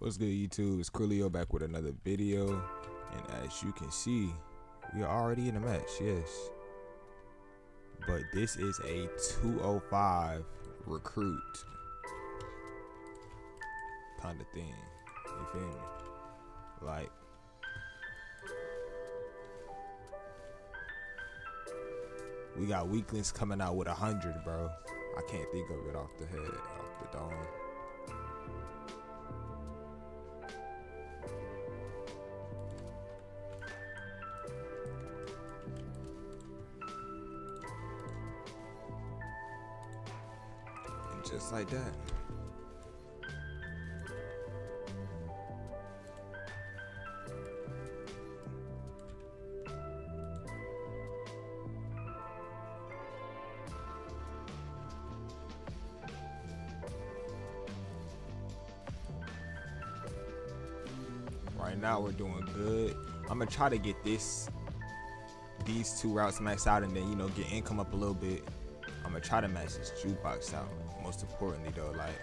What's good, YouTube? It's Kroolio back with another video. And as you can see, we are already in a match, yes. But this is a 205 recruit kind of thing. You feel me? Like, we got weaklings coming out with a hundred, bro. I can't think of it off the head, off the dome. Like that. Right now we're doing good. I'm gonna try to get this these two routes maxed out and then you know get income up a little bit. I'm gonna try to match this jukebox out. Most importantly though, like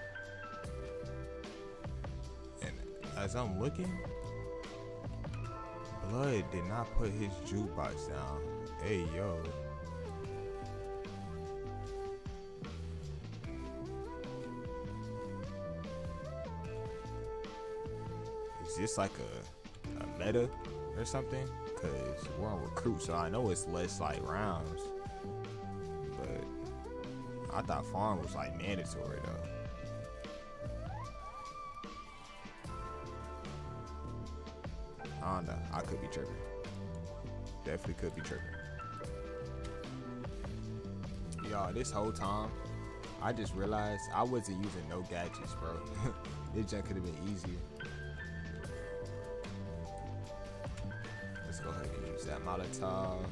and as I'm looking, Blood did not put his jukebox down. Hey yo. Is this like a, a meta or something? Cause we're on recruit, so I know it's less like rounds. I thought farm was like mandatory though. I don't know. I could be tripping. Definitely could be tripping. Y'all, this whole time, I just realized I wasn't using no gadgets, bro. this junk could have been easier. Let's go ahead and use that Molotov.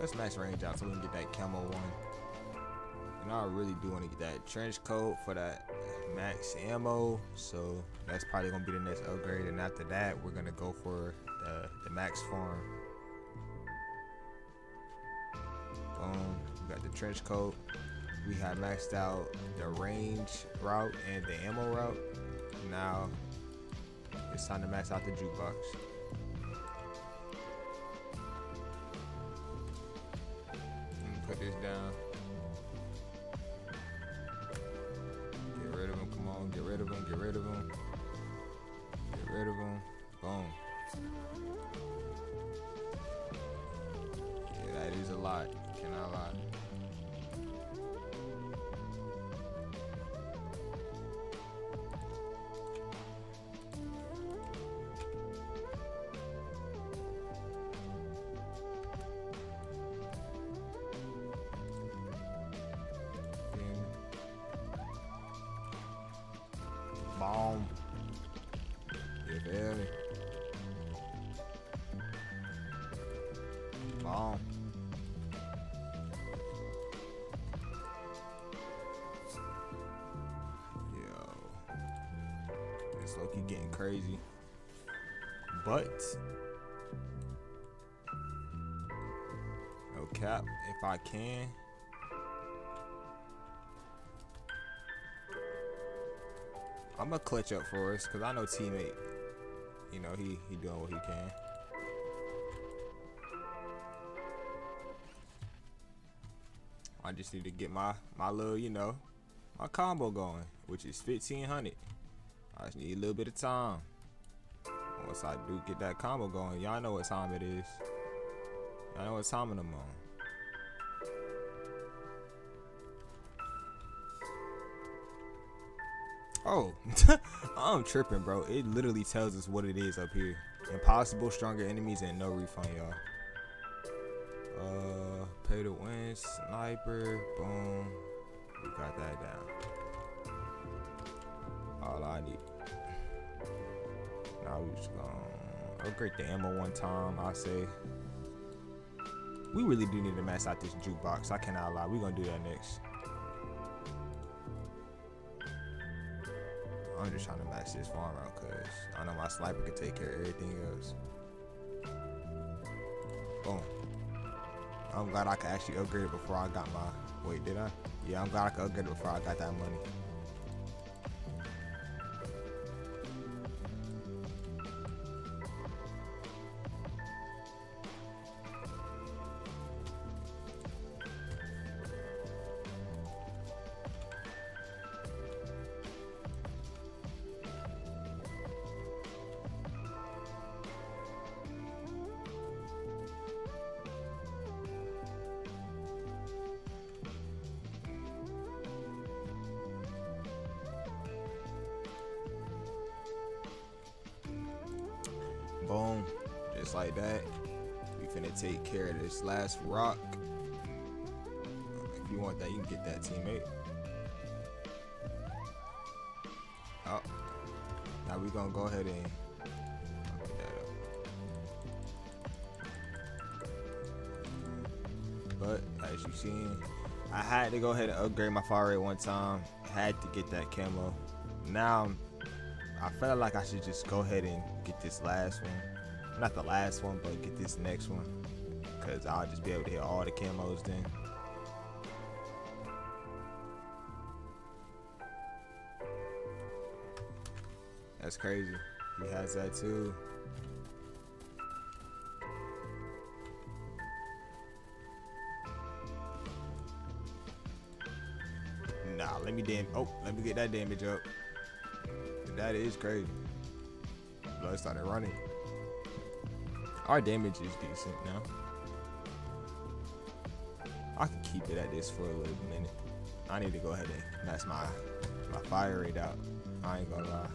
Let's max range out so we can get that camo one. And I really do want to get that trench coat for that max ammo. So that's probably gonna be the next upgrade. And after that, we're gonna go for the, the max farm. Boom. We got the trench coat. We have maxed out the range route and the ammo route. Now it's time to max out the jukebox. Put this down. Get rid of him. Come on. Get rid of him. Get rid of him. Get rid of him. Boom. Yeah, that is a lot. Cannot lie. This Loki getting crazy. But no cap, if I can. I'm gonna clutch up for us because I know teammate. You know he he doing what he can. I just need to get my my little you know my combo going, which is 1500. I just need a little bit of time. Once I do get that combo going, y'all know what time it is. Y'all know what time I'm on. Oh, I'm tripping, bro. It literally tells us what it is up here. Impossible, stronger enemies, and no refund, y'all. Uh, pay to win, sniper, boom. We got that down. All I need. We um, just gonna upgrade the ammo one time. I say. We really do need to max out this jukebox. I cannot lie. We're gonna do that next. I'm just trying to match this farm out because I know my sniper can take care of everything else. Boom. I'm glad I could actually upgrade it before I got my. Wait, did I? Yeah, I'm glad I could upgrade it before I got that money. Boom. Just like that. We finna take care of this last rock. If you want that, you can get that, teammate. Oh. Now we gonna go ahead and But as you seen, I had to go ahead and upgrade my fire rate one time. Had to get that camo. Now I felt like I should just go ahead and get this last one. Not the last one, but get this next one. Cause I'll just be able to hit all the camos then. That's crazy. He has that too. Nah, let me damn. Oh, let me get that damage up. That is crazy. Blood started running. Our damage is decent now. I can keep it at this for a little minute. I need to go ahead and max my my fire rate out. I ain't gonna lie.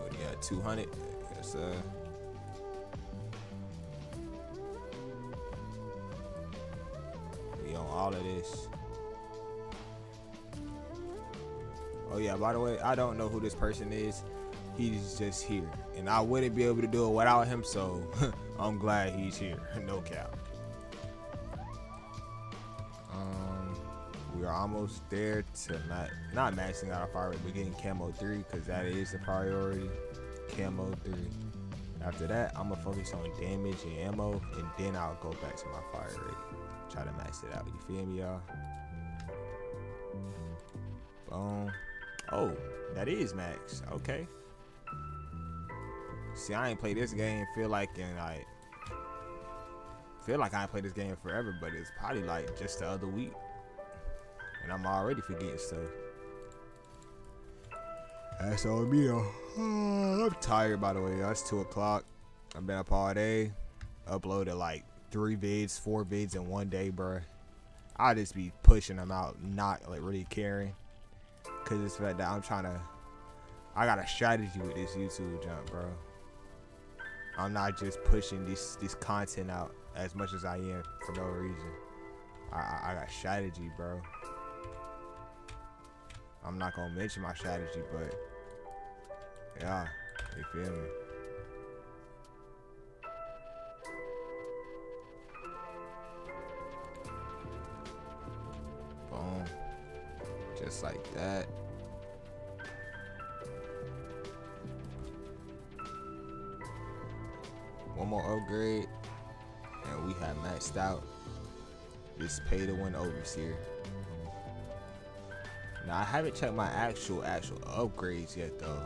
What do you got? 200? Yes, uh. We on all of this. Yeah, by the way, I don't know who this person is. He's just here. And I wouldn't be able to do it without him, so I'm glad he's here. no cap. Um we are almost there to not not maxing out our fire rate, but getting camo 3 because that is the priority. Camo 3. After that, I'm gonna focus on damage and ammo, and then I'll go back to my fire rate. Try to max it out. You feel me, y'all? Boom. Oh, that is max. Okay. See, I ain't played this game. Feel like in like, feel like I ain't played this game forever, but it's probably like just the other week, and I'm already forgetting stuff. That's on me though. I'm tired by the way. It's two o'clock. I've been up all day. Uploaded like three vids, four vids in one day, bro. I just be pushing them out, not like really caring. Cause it's fact that I'm trying to. I got a strategy with this YouTube jump, bro. I'm not just pushing this this content out as much as I am for no reason. I, I, I got strategy, bro. I'm not gonna mention my strategy, but yeah, you feel me? Boom. Just like that. One more upgrade, and we have maxed out this pay to win overseer. Now I haven't checked my actual actual upgrades yet though.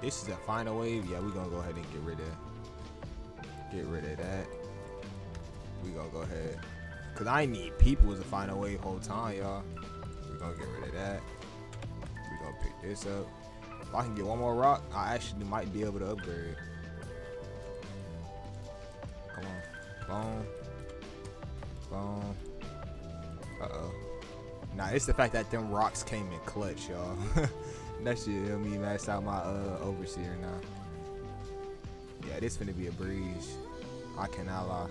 This is a final wave. Yeah, we're gonna go ahead and get rid of get rid of that. We gonna go ahead. Cause I need people as a final wave whole time, y'all. We're gonna get rid of that. We're gonna pick this up. If I can get one more rock, I actually might be able to upgrade. Come on. Boom. Boom. Uh-oh. Nah, it's the fact that them rocks came in clutch, y'all. that shit help me max out my uh overseer now. Yeah, this finna be a breeze. I cannot lie.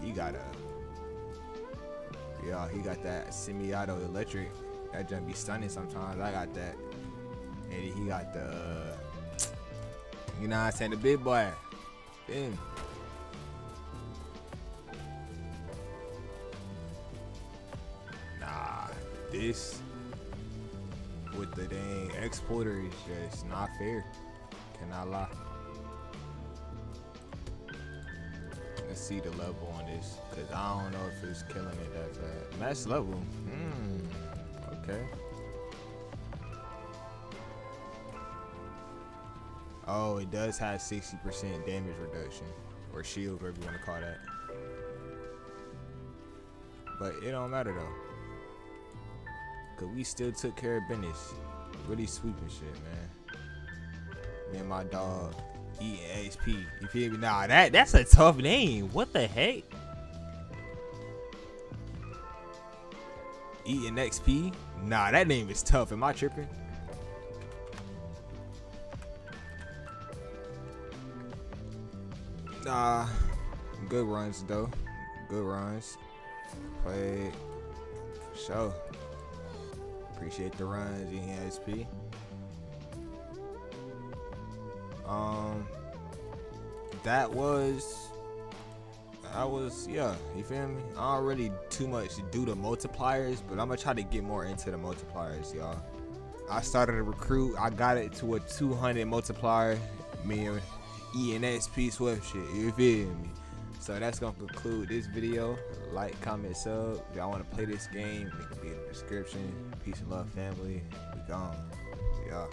He got a yeah, he got that semi-auto electric. That jump be stunning sometimes. I got that. And he got the you know I'm saying, the big boy. Damn. this with the dang exporter is just not fair. Cannot lie. Let's see the level on this, cause I don't know if it's killing it that fast. Max level. Hmm. Okay. Oh, it does have 60% damage reduction, or shield, whatever you want to call that. But it don't matter though. Cause we still took care of business. Really sweeping shit, man. Me and my dog EXP. You feel me? Nah, that that's a tough name. What the heck? E and XP? Nah, that name is tough. Am I tripping? Nah, good runs though. Good runs. Played for sure. Appreciate the runs, ENXP. Um, that was, I was, yeah, you feel me? I don't really too much do the multipliers, but I'm gonna try to get more into the multipliers, y'all. I started to recruit. I got it to a 200 multiplier. Me and ENXP Swift shit. You feel me? So that's gonna conclude this video. Like, comment, sub. Y'all wanna play this game, it can be in the description. Peace and love, family. We gone. Yeah.